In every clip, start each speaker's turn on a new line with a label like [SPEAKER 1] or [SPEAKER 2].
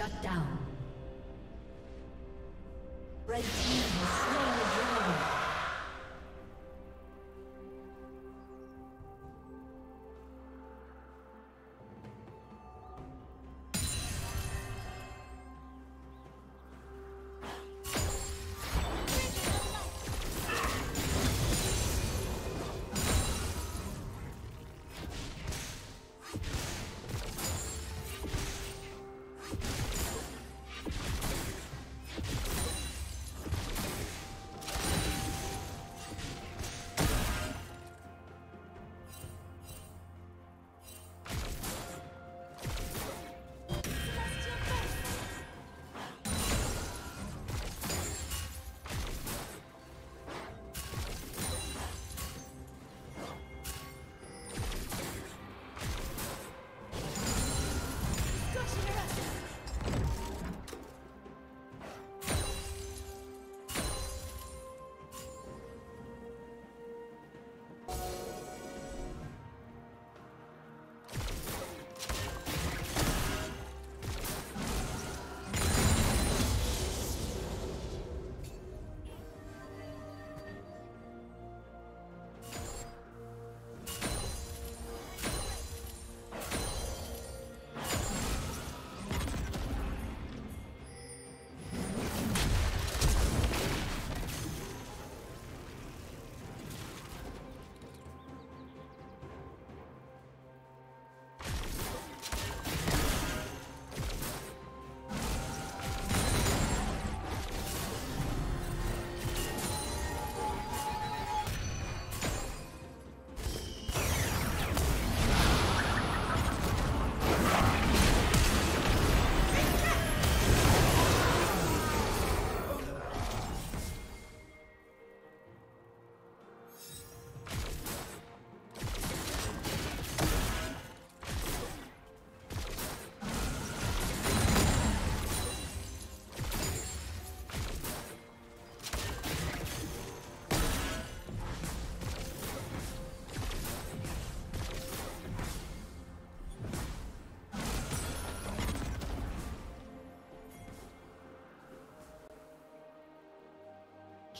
[SPEAKER 1] Shut down.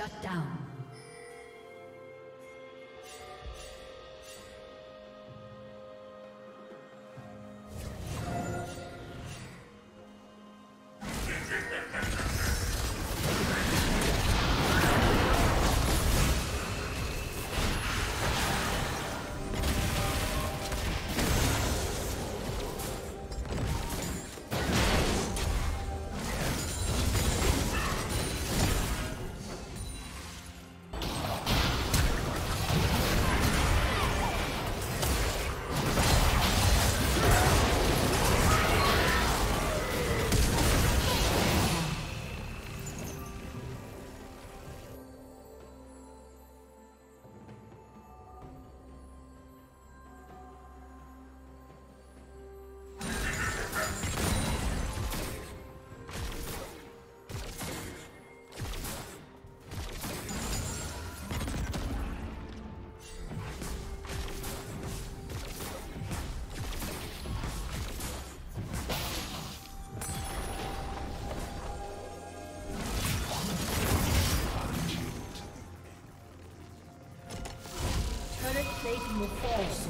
[SPEAKER 1] Shut down. Will fall soon.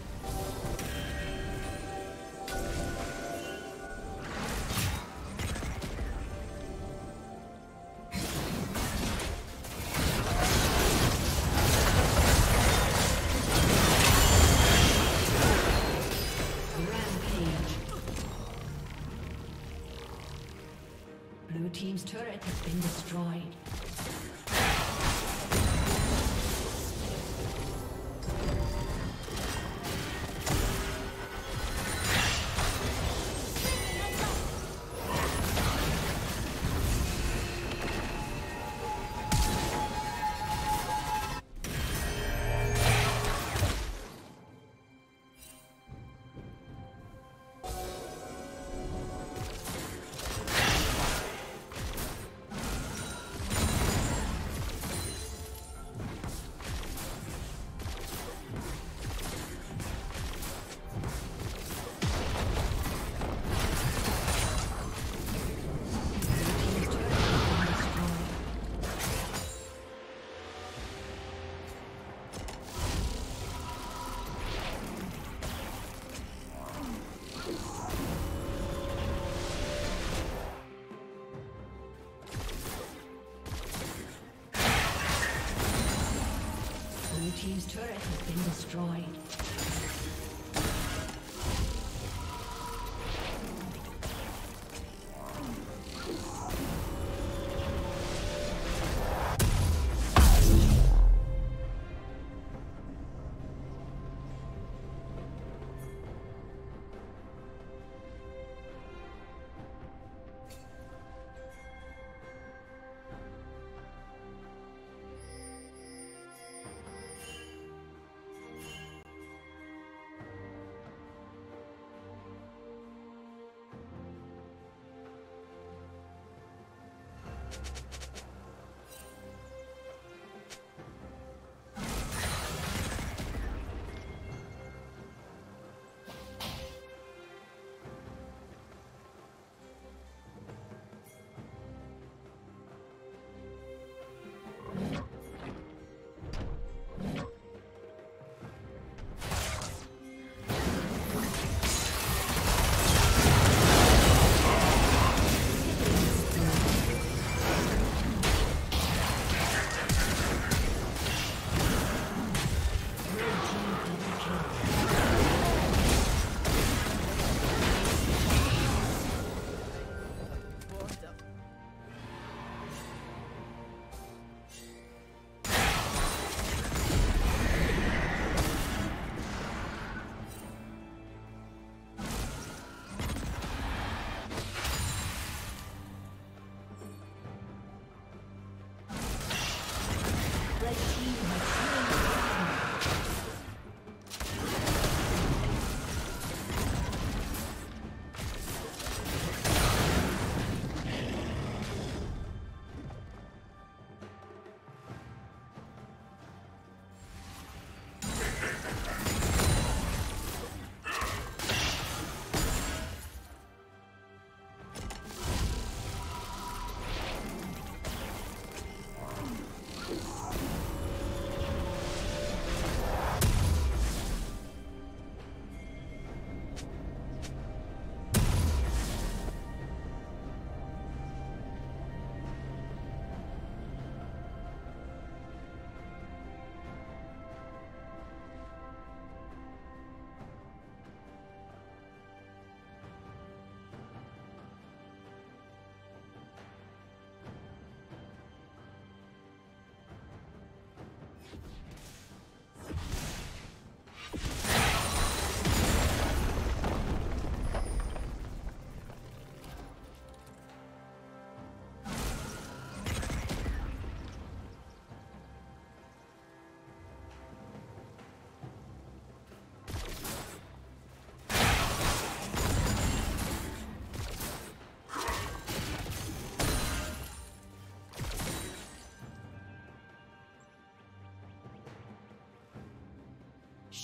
[SPEAKER 1] Destroyed.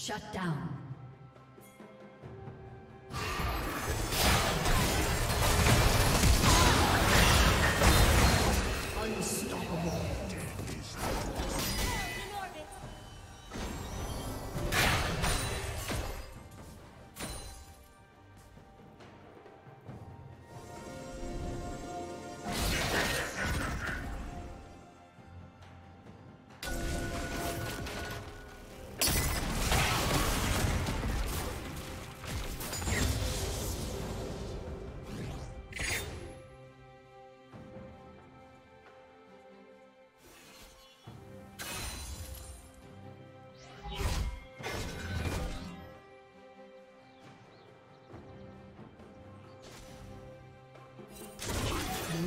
[SPEAKER 1] Shut down.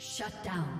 [SPEAKER 1] Shut down.